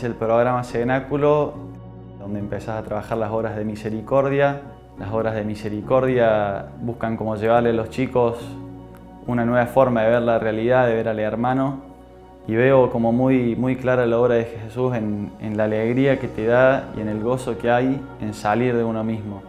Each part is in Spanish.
es el programa Cenáculo, donde empezás a trabajar las horas de misericordia. Las horas de misericordia buscan como llevarle a los chicos una nueva forma de ver la realidad, de ver al hermano. Y veo como muy, muy clara la obra de Jesús en, en la alegría que te da y en el gozo que hay en salir de uno mismo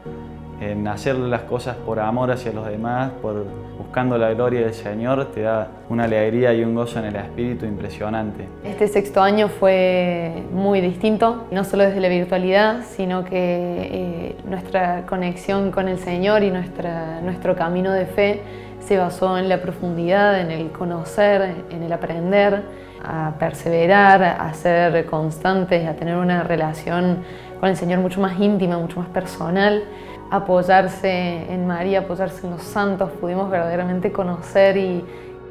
en hacer las cosas por amor hacia los demás, por buscando la gloria del Señor, te da una alegría y un gozo en el espíritu impresionante. Este sexto año fue muy distinto, no solo desde la virtualidad, sino que eh, nuestra conexión con el Señor y nuestra, nuestro camino de fe se basó en la profundidad, en el conocer, en el aprender, a perseverar, a ser constantes, a tener una relación con el Señor mucho más íntima, mucho más personal apoyarse en María, apoyarse en los santos, pudimos verdaderamente conocer y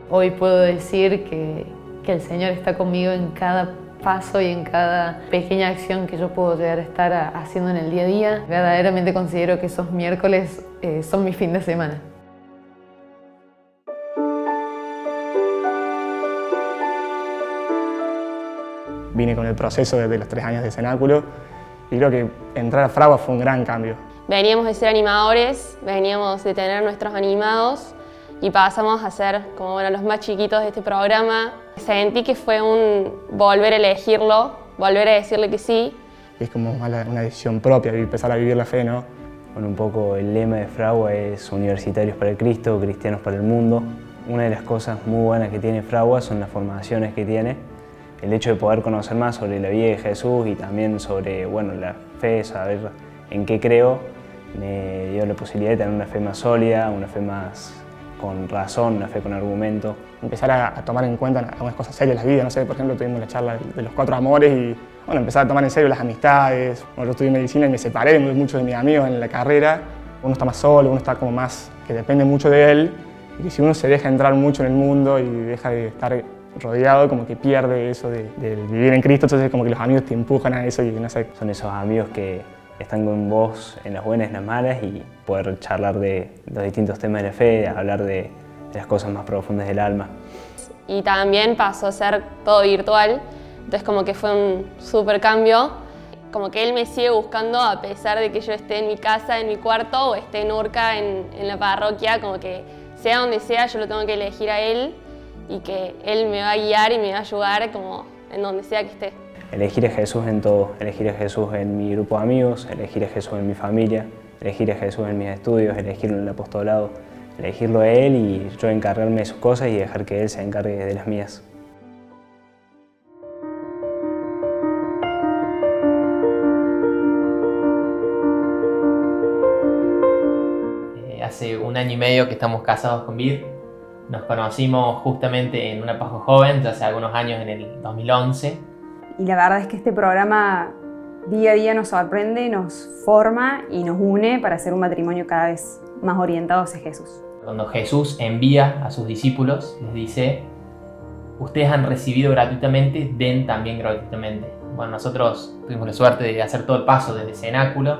hoy puedo decir que, que, el Señor está conmigo en cada paso y en cada pequeña acción que yo puedo llegar a estar haciendo en el día a día. Verdaderamente considero que esos miércoles eh, son mi fin de semana. Vine con el proceso desde los tres años de cenáculo y creo que entrar a Fragua fue un gran cambio Veníamos de ser animadores, veníamos de tener nuestros animados y pasamos a ser como bueno, los más chiquitos de este programa. Sentí que fue un volver a elegirlo, volver a decirle que sí. Es como una decisión propia, empezar a vivir la fe, ¿no? Bueno, un poco el lema de Fragua es Universitarios para el Cristo, Cristianos para el Mundo. Una de las cosas muy buenas que tiene Fragua son las formaciones que tiene. El hecho de poder conocer más sobre la vida de Jesús y también sobre bueno, la fe, saber en qué creo, me dio la posibilidad de tener una fe más sólida, una fe más con razón, una fe con argumento. Empezar a, tomar en cuenta algunas cosas serias de la vida, no sé, por ejemplo, tuvimos la charla de los cuatro amores y bueno, empezar a tomar en serio las amistades. Bueno, yo estudié medicina y me separé de muchos de mis amigos en la carrera. Uno está más solo, uno está como más, que depende mucho de él. Y si uno se deja entrar mucho en el mundo y deja de estar rodeado, como que pierde eso de, de vivir en Cristo, entonces como que los amigos te empujan a eso y no sé. Son esos amigos que están con vos en las buenas y las malas y poder charlar de los distintos temas de la fe, hablar de, las cosas más profundas del alma. Y también pasó a ser todo virtual, entonces como que fue un súper cambio. Como que él me sigue buscando a pesar de que yo esté en mi casa, en mi cuarto o esté en Urca, en, en la parroquia, como que sea donde sea, yo lo tengo que elegir a él y que él me va a guiar y me va a ayudar como en donde sea que esté elegir a Jesús en todo, elegir a Jesús en mi grupo de amigos, elegir a Jesús en mi familia, elegir a Jesús en mis estudios, elegirlo en el apostolado, elegirlo a Él y yo encargarme de sus cosas y dejar que Él se encargue de las mías. Eh, hace un año y medio que estamos casados con Vir. Nos conocimos justamente en una Pajo Joven, ya hace algunos años en el 2011 y la verdad es que este programa día a día nos sorprende, nos forma y nos une para hacer un matrimonio cada vez más orientado hacia Jesús. Cuando Jesús envía a sus discípulos, les dice, ustedes han recibido gratuitamente, den también gratuitamente. Bueno, nosotros tuvimos la suerte de hacer todo el paso desde Cenáculo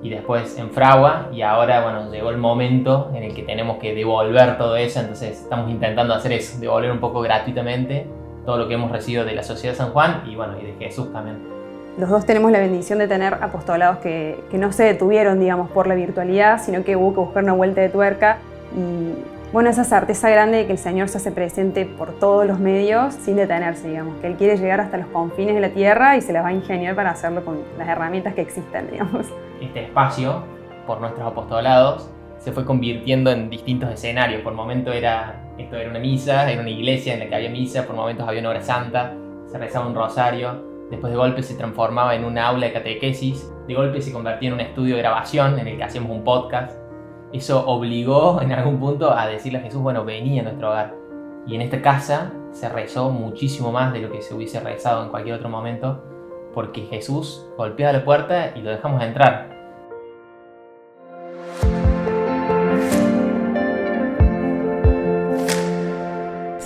y después en Fragua y ahora, bueno, llegó el momento en el que tenemos que devolver todo eso, entonces estamos intentando hacer eso, devolver un poco gratuitamente todo lo que hemos recibido de la Sociedad de San Juan y bueno, y de Jesús también. Los dos tenemos la bendición de tener apostolados que, que no se detuvieron, digamos, por la virtualidad, sino que hubo que buscar una vuelta de tuerca y bueno, esa certeza grande de que el Señor se hace presente por todos los medios sin detenerse, digamos, que Él quiere llegar hasta los confines de la tierra y se las va a ingeniar para hacerlo con las herramientas que existen, digamos. Este espacio, por nuestros apostolados, se fue convirtiendo en distintos escenarios. Por momento era esto era una misa, era una iglesia en la que había misa, por momentos había una hora santa, se rezaba un rosario, después de golpe se transformaba en un aula de catequesis, de golpe se convertía en un estudio de grabación en el que hacíamos un podcast. Eso obligó en algún punto a decirle a Jesús, bueno, venía a nuestro hogar. Y en esta casa se rezó muchísimo más de lo que se hubiese rezado en cualquier otro momento, porque Jesús golpeaba la puerta y lo dejamos entrar.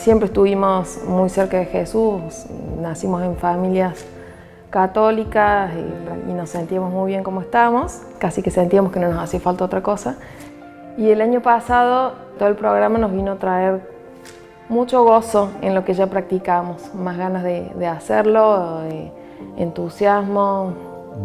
Siempre estuvimos muy cerca de Jesús, nacimos en familias católicas y, nos sentíamos muy bien como estábamos, casi que sentíamos que no nos hacía falta otra cosa. Y el año pasado todo el programa nos vino a traer mucho gozo en lo que ya practicamos, más ganas de, hacerlo, entusiasmo.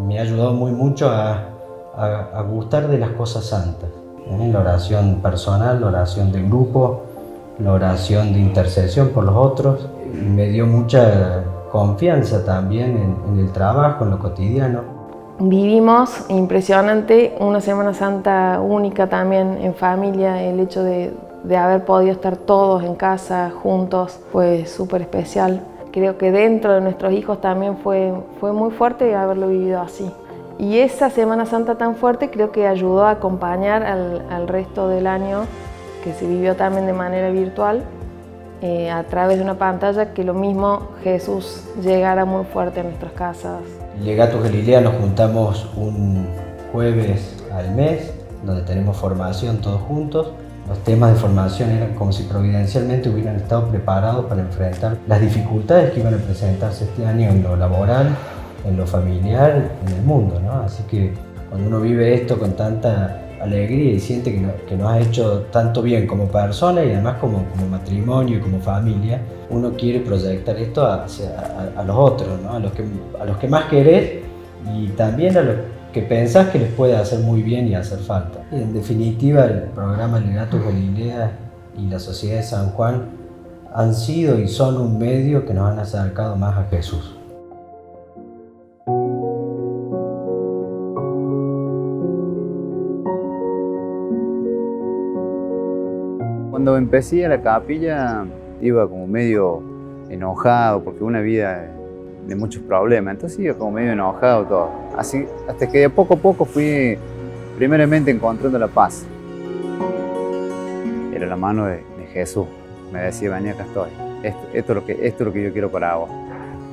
Me ha ayudado muy mucho a, gustar de las cosas santas. ¿eh? La oración personal, la oración de grupo, la oración de intercesión por los otros. Me dio mucha confianza también en el trabajo, en lo cotidiano. Vivimos impresionante una Semana Santa única también en familia, el hecho de, haber podido estar todos en casa juntos fue súper especial. Creo que dentro de nuestros hijos también fue, fue muy fuerte haberlo vivido así. Y esa Semana Santa tan fuerte creo que ayudó a acompañar al, resto del año, que se vivió también de manera virtual, eh, a través de una pantalla, que lo mismo Jesús llegara muy fuerte a nuestras casas, Legato Galilea nos juntamos un jueves al mes, donde tenemos formación todos juntos. Los temas de formación eran como si providencialmente hubieran estado preparados para enfrentar las dificultades que iban a presentarse este año en lo laboral, en lo familiar, en el mundo. ¿no? Así que cuando uno vive esto con tanta alegría y siente que, nos ha hecho tanto bien como persona y además como, como matrimonio y como familia, uno quiere proyectar esto hacia, a, los otros, ¿no? a, los que, a los que más querés y también a los que pensás que les puede hacer muy bien y hacer falta. en definitiva, el programa Legato Galilea y la Sociedad de San Juan han sido y son un medio que nos han acercado más a Jesús. Cuando empecé a la capilla iba como medio enojado porque una vida de muchos problemas, entonces iba como medio enojado todo. Así, hasta que de poco a poco fui primeramente encontrando la paz. Era la mano de, Jesús. Me decía, vení acá estoy. Esto, esto, es lo que, esto es lo que yo quiero para vos.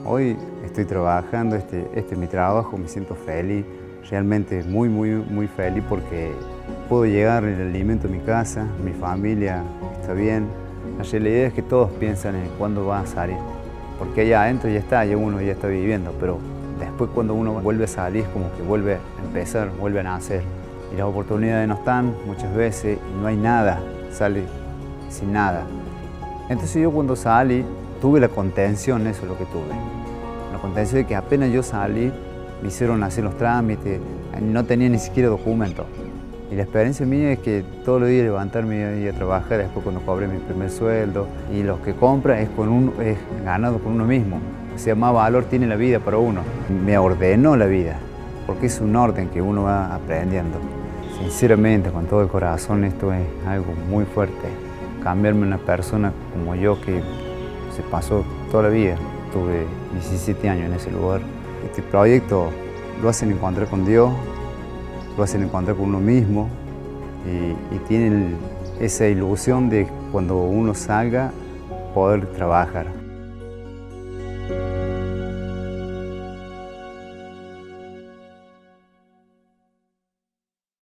Hoy estoy trabajando, este, este es mi trabajo, me siento feliz, realmente muy, muy, muy feliz porque puedo llegar el alimento a mi casa, mi familia está bien. La realidad es que todos piensan en cuándo va a salir, porque allá adentro ya está, ya uno ya está viviendo, pero después cuando uno vuelve a salir como que vuelve a empezar, vuelve a nacer. Y las oportunidades no están muchas veces y no hay nada, sale sin nada. Entonces yo cuando salí tuve la contención, eso es lo que tuve. La contención de que apenas yo salí, me hicieron hacer los trámites, no tenía ni siquiera documentos. Y la experiencia mía es que todos los días levantarme y a trabajar, después cuando cobré mi primer sueldo, y lo que compra es, con uno, es ganado con uno mismo. O sea, más valor tiene la vida para uno. Me ordenó la vida, porque es un orden que uno va aprendiendo. Sinceramente, con todo el corazón, esto es algo muy fuerte. Cambiarme una persona como yo que se pasó toda la vida. Tuve 17 años en ese lugar. Este proyecto lo hacen encontrar con Dios, lo hacen encontrar con uno mismo y, y tienen esa ilusión de cuando uno salga poder trabajar.